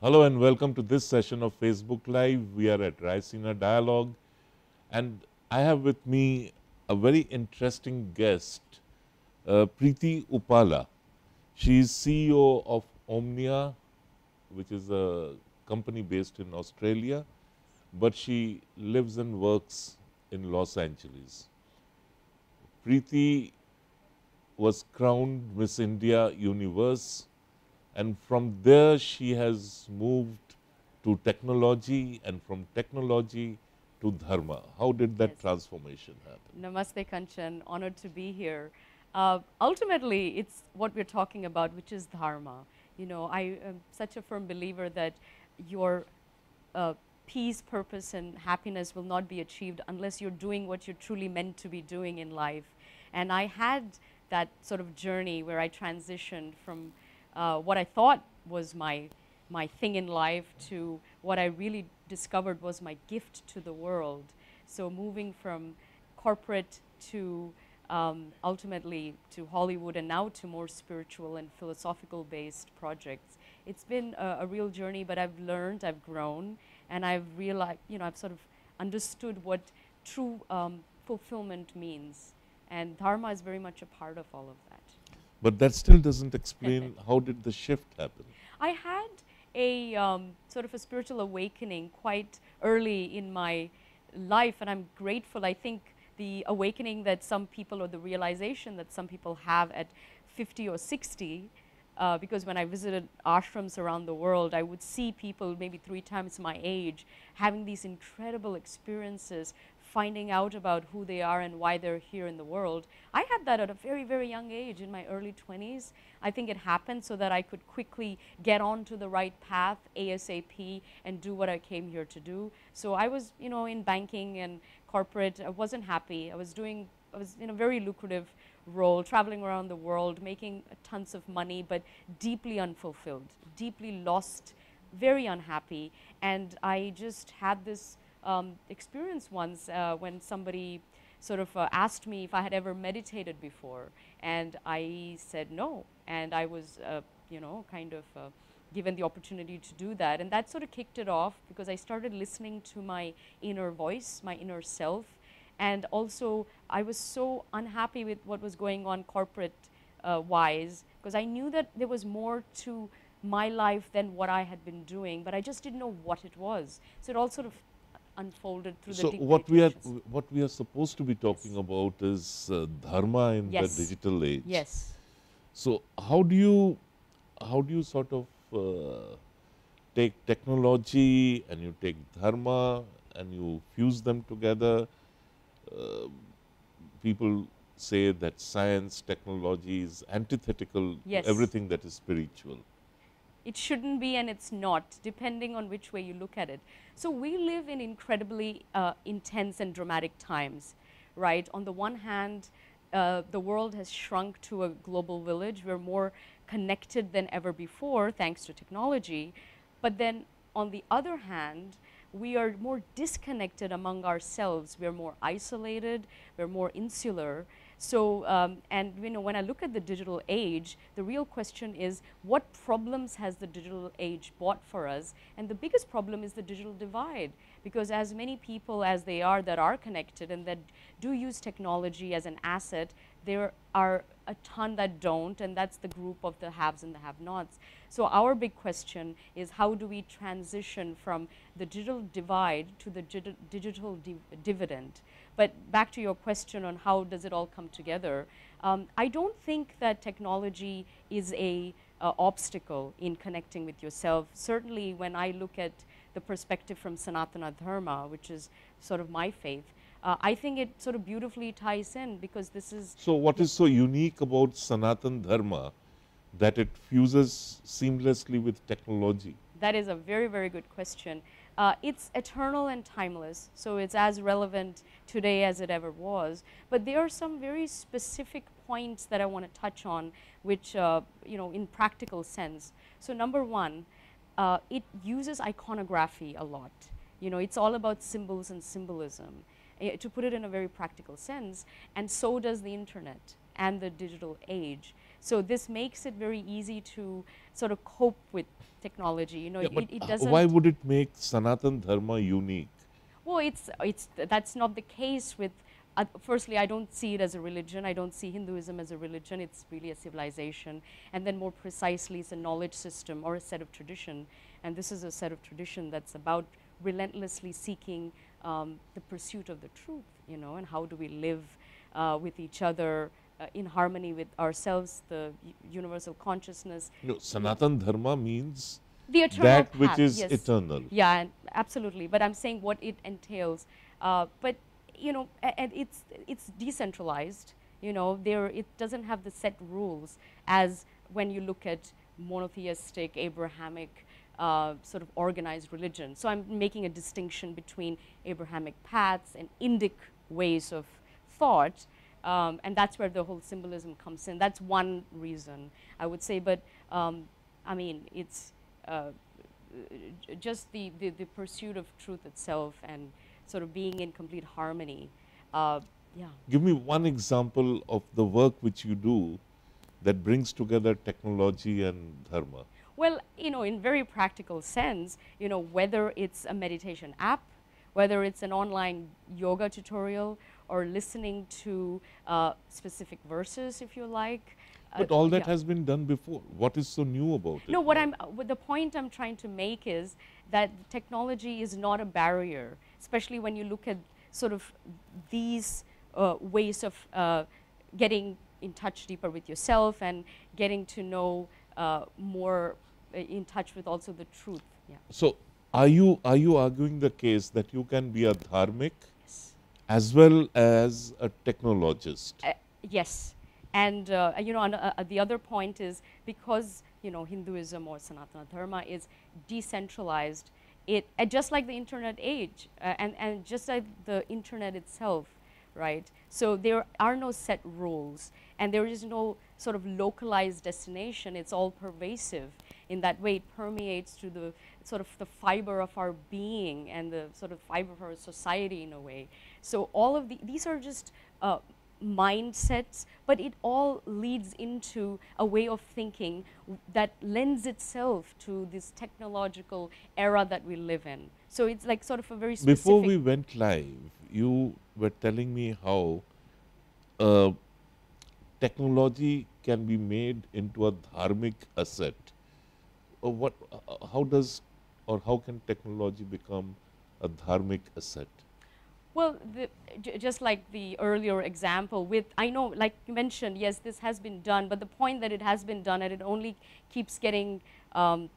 Hello and welcome to this session of Facebook Live. We are at Raisina Dialogue and I have with me a very interesting guest, uh, Preity Upala. She is CEO of Omnia, which is a company based in Australia, but she lives and works in Los Angeles. Preity was crowned Miss India Universe and from there she has moved to technology and from technology to dharma. How did that Yes. transformation happen? Namaste, Kanchan. Honored to be here. Uh, ultimately, it's what we're talking about, which is dharma. You know, I am such a firm believer that your uh, peace, purpose, and happiness will not be achieved unless you're doing what you're truly meant to be doing in life. And I had that sort of journey where I transitioned from uh, what I thought was my my thing in life to what I really discovered was my gift to the world. So moving from corporate to um, ultimately to Hollywood and now to more spiritual and philosophical based projects. It's been a, a real journey, but I've learned, I've grown, and I've realized, you know, I've sort of understood what true um, fulfillment means. And Dharma is very much a part of all of that. But that still doesn't explain how did the shift happen. I had a um, sort of a spiritual awakening quite early in my life, and I'm grateful. I think the awakening that some people, or the realization that some people have at 50 or 60, uh, because when I visited ashrams around the world, I would see people maybe three times my age having these incredible experiences, finding out about who they are and why they're here in the world. I had that at a very, very young age, in my early 20s. I think it happened so that I could quickly get onto the right path ASAP and do what I came here to do. So I was, you know, in banking and corporate. I wasn't happy. I was doing, I was in a very lucrative role, traveling around the world, making tons of money, but deeply unfulfilled, deeply lost, very unhappy. And I just had this um, experience once uh, when somebody sort of uh, asked me if I had ever meditated before, and I said no, and I was, uh, you know, kind of uh, given the opportunity to do that, and that sort of kicked it off because I started listening to my inner voice, my inner self, and also I was so unhappy with what was going on corporate uh, wise because I knew that there was more to my life than what I had been doing, but I just didn't know what it was. So it all sort of unfolded through So the what we are what we are supposed to be talking about is uh, dharma in Yes. the digital age. Yes. So how do you how do you sort of uh, take technology and you take dharma and you fuse them together? Uh, people say that science, technology is antithetical Yes. to everything that is spiritual. It shouldn't be and it's not, depending on which way you look at it. So we live in incredibly uh, intense and dramatic times, right? On the one hand, uh, the world has shrunk to a global village. We're more connected than ever before thanks to technology. But then on the other hand, we are more disconnected among ourselves. We're more isolated, we're more insular. So, um, and you know, when I look at the digital age, the real question is what problems has the digital age brought for us? And the biggest problem is the digital divide. Because as many people as they are that are connected and that do use technology as an asset, there are a ton that don't, and that's the group of the haves and the have nots. So, our big question is how do we transition from the digital divide to the digital div- dividend? But back to your question on how does it all come together, um, I don't think that technology is a uh, obstacle in connecting with yourself. Certainly, when I look at the perspective from Sanatana Dharma, which is sort of my faith, uh, I think it sort of beautifully ties in because this is So what is so unique about Sanatan Dharma that it fuses seamlessly with technology? That is a very, very good question. Uh, it's eternal and timeless, so it's as relevant today as it ever was. But there are some very specific points that I want to touch on, which, uh, you know, in practical sense. So, number one, uh, it uses iconography a lot. You know, it's all about symbols and symbolism, to put it in a very practical sense, and so does the internet and the digital age. So this makes it very easy to sort of cope with technology. You know, Yeah, it, it, it doesn't. why would it make Sanatan Dharma unique? Well, it's it's that's not the case with. Uh, firstly, I don't see it as a religion. I don't see Hinduism as a religion. It's really a civilization, and then more precisely, it's a knowledge system or a set of tradition. And this is a set of tradition that's about relentlessly seeking um, the pursuit of the truth. You know, and how do we live uh, with each other uh, in harmony with ourselves, the universal consciousness, No, Sanatan Dharma means the eternal that which is yes. eternal. Yeah, and absolutely. But I'm saying what it entails. Uh, but you know, and it's it's decentralized. You know, there it doesn't have the set rules as when you look at monotheistic, Abrahamic. Uh, sort of organized religion. So I'm making a distinction between Abrahamic paths and Indic ways of thought, um, and that's where the whole symbolism comes in. That's one reason I would say, but um, I mean, it's uh, just the, the, the pursuit of truth itself and sort of being in complete harmony. Uh, yeah. Give me one example of the work which you do that brings together technology and dharma. Well, you know, in very practical sense, you know, whether it's a meditation app, whether it's an online yoga tutorial, or listening to uh, specific verses, if you like. uh, But all that yeah. has been done before. What is so new about it? No, what I'm, uh, what the point I'm trying to make is that technology is not a barrier, especially when you look at sort of these uh, ways of uh, getting in touch deeper with yourself and getting to know uh, more uh, in touch with also the truth. Yeah. So, are you are you arguing the case that you can be a dharmic Yes. as well as a technologist? Uh, yes, and uh, you know, and, uh, uh, the other point is because you know Hinduism or Sanatana Dharma is decentralized. It uh, just like the internet age, uh, and and just like the internet itself, right? So there are no set rules, and there is no sort of localized destination. It's all pervasive. In that way, it permeates through the sort of the fiber of our being and the sort of fiber of our society in a way. So all of the, these are just uh, mindsets, but it all leads into a way of thinking w- that lends itself to this technological era that we live in. So it's like sort of a very specific. Before we went live, you were telling me how uh, technology can be made into a dharmic asset. What, uh, how does or how can technology become a dharmic asset? Well, the, just like the earlier example with, I know, like you mentioned, yes, this has been done, but the point that it has been done and it only keeps getting, um,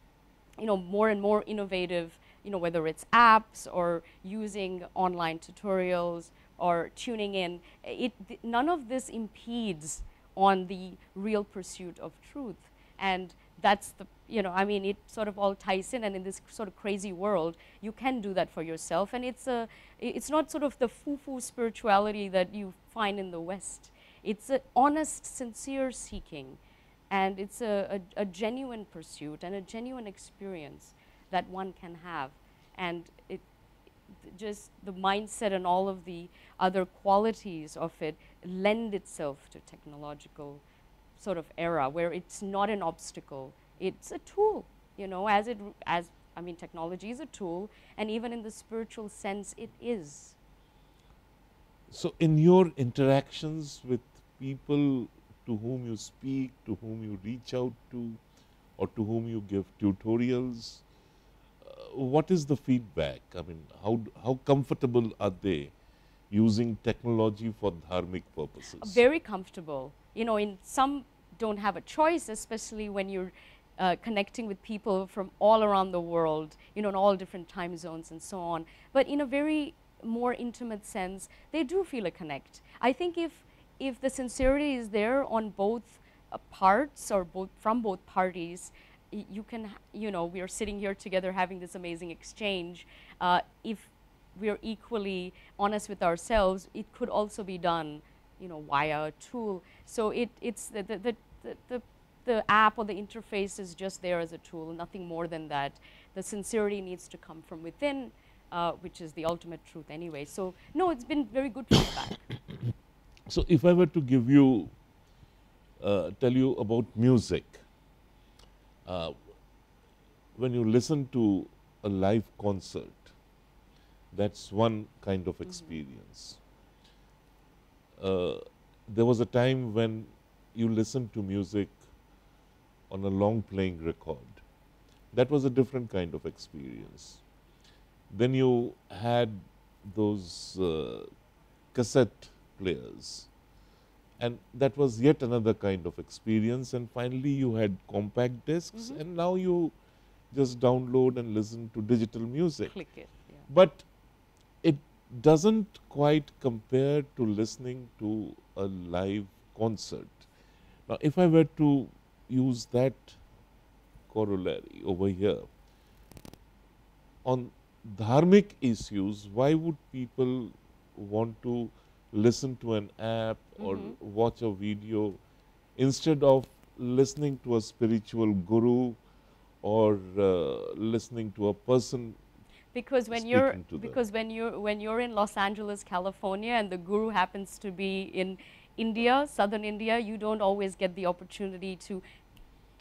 you know, more and more innovative, you know, whether it's apps or using online tutorials or tuning in, it, none of this impedes on the real pursuit of truth. And that's the, you know, I mean, it sort of all ties in, and in this sort of crazy world, you can do that for yourself. And it's, a, it's not sort of the foo foo spirituality that you find in the West. It's an honest, sincere seeking, and it's a, a, a genuine pursuit and a genuine experience that one can have. And it, just the mindset and all of the other qualities of it lend itself to technological sort of era where it's not an obstacle it's a tool you know as it as i mean technology is a tool and even in the spiritual sense it is So, in your interactions with people to whom you speak, to whom you reach out to, or to whom you give tutorials, uh, what is the feedback? I mean, how, how comfortable are they using technology for dharmic purposes? very comfortable you know in some don't have a choice especially when you're uh, connecting with people from all around the world you know in all different time zones and so on. But in a very more intimate sense they do feel a connect. I think if if the sincerity is there on both uh, parts or both from both parties you can you know we are sitting here together having this amazing exchange. Uh, if we're equally honest with ourselves it could also be done you know via a tool. So it it's the the, the, the, the app or the interface is just there as a tool nothing more than that the sincerity needs to come from within uh, which is the ultimate truth anyway so no it's been very good feedback So, if I were to give you uh, tell you about music. Uh, when you listen to a live concert, that's one kind of experience. Uh, there was a time when you listened to music on a long playing record. That was a different kind of experience. Then you had those uh, cassette players and that was yet another kind of experience and finally you had compact discs Mhm. and now you just download and listen to digital music Click it. Yeah. but it doesn't quite compare to listening to a live concert. Now, if I were to use that corollary over here, on dharmic issues, why would people want to listen to an app or Mhm. watch a video instead of listening to a spiritual guru or uh, listening to a person because when you're to them. because when you're when you're in Los Angeles, California, and the guru happens to be in India, southern India, you don't always get the opportunity to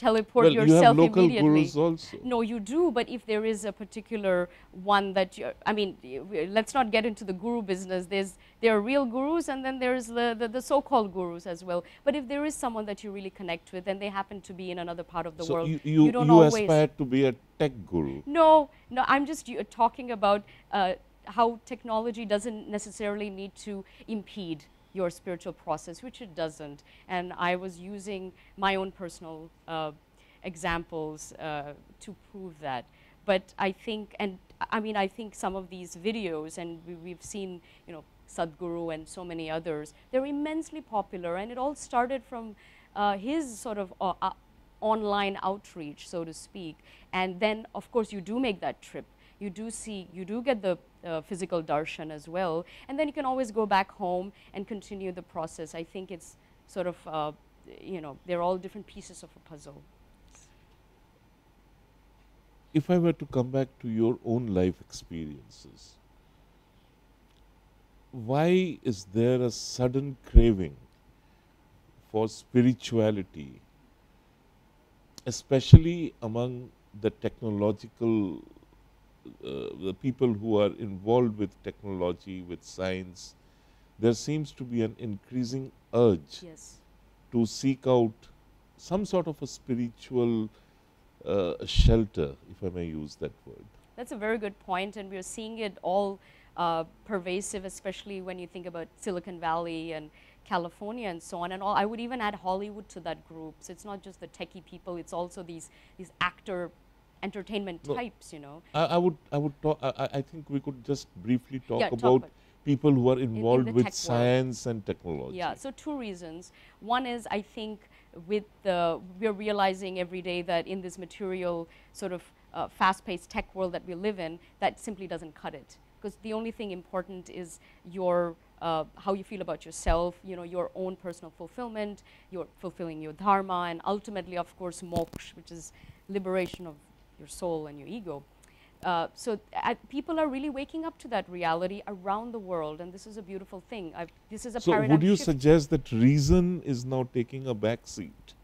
teleport well, you yourself have local immediately. gurus also. No, you do, but if there is a particular one that you, I mean, let's not get into the guru business. There's there are real gurus, and then there's the, the, the so-called gurus as well. But if there is someone that you really connect with, and they happen to be in another part of the so world, you, you, don't you always. aspire to be a tech guru. No, no, I'm just you- talking about uh, how technology doesn't necessarily need to impede your spiritual process, which it doesn't. And I was using my own personal uh, examples uh, to prove that. But I think, and I mean, I think some of these videos, and we, we've seen, you know, Sadhguru and so many others, they're immensely popular, and it all started from uh, his sort of uh, uh, online outreach, so to speak. And then, of course, you do make that trip. You do see, you do get the uh, physical darshan as well. And then you can always go back home and continue the process. I think it's sort of, uh, you know, they're all different pieces of a puzzle. If I were to come back to your own life experiences, why is there a sudden craving for spirituality, especially among the technological, the people who are involved with technology, with science? There seems to be an increasing urge Yes. to seek out some sort of a spiritual uh, shelter, if I may use that word. That's a very good point, and we're seeing it all uh, pervasive, especially when you think about Silicon Valley and California and so on and all. I would even add Hollywood to that group. So it's not just the techie people; it's also these these actor entertainment No. types. You know, I, I would, I would talk. I, I- think we could just briefly talk Yeah, talk about about- people who are involved the with tech world. science and technology. Yeah, so two reasons. One is I think with the, we're realizing every day that in this material sort of uh, fast-paced tech world that we live in, that simply doesn't cut it. Because the only thing important is your, uh, how you feel about yourself, you know, your own personal fulfillment, your fulfilling your dharma, and ultimately, of course, moksha, which is liberation of your soul and your ego. Uh, so uh, people are really waking up to that reality around the world, and this is a beautiful thing. I've, this is a So, would you shift. suggest that reason is now taking a back seat?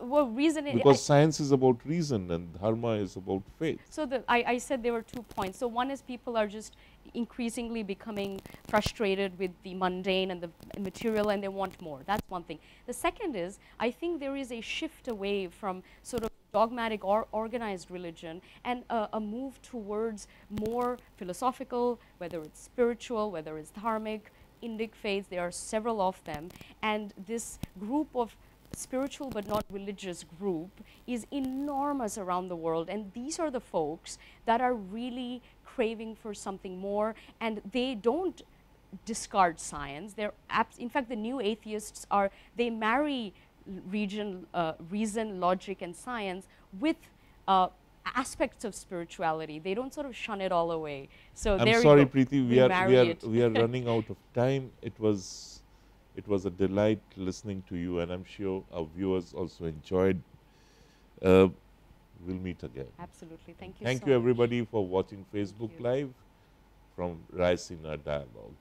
well, reason Because science is about reason and dharma is about faith. so the, I, I said there were two points. So one is people are just increasingly becoming frustrated with the mundane and the material, and they want more. That's one thing. The second is I think there is a shift away from sort of dogmatic or organized religion and a, a move towards more philosophical, whether it's spiritual, whether it's dharmic, Indic faiths. There are several of them, and this group of spiritual but not religious group is enormous around the world and these are the folks that are really craving for something more and they don't discard science they're in fact the new atheists are they marry region uh, reason logic and science with uh, aspects of spirituality they don't sort of shun it all away so I'm there sorry. Preity, we We are, we are, it. we are running out of time. It was, it was a delight listening to you, and I'm sure our viewers also enjoyed. Uh, we'll meet again. absolutely thank you Thank so you, much. everybody, for watching Facebook. Live from Raisina Dialogue.